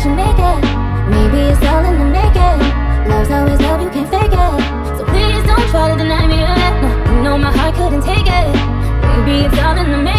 that you make it. Maybe it's all in the making. Love's always love, you can't fake it. So please don't try to deny me of it. You know my heart couldn't take it. Maybe it's all in the making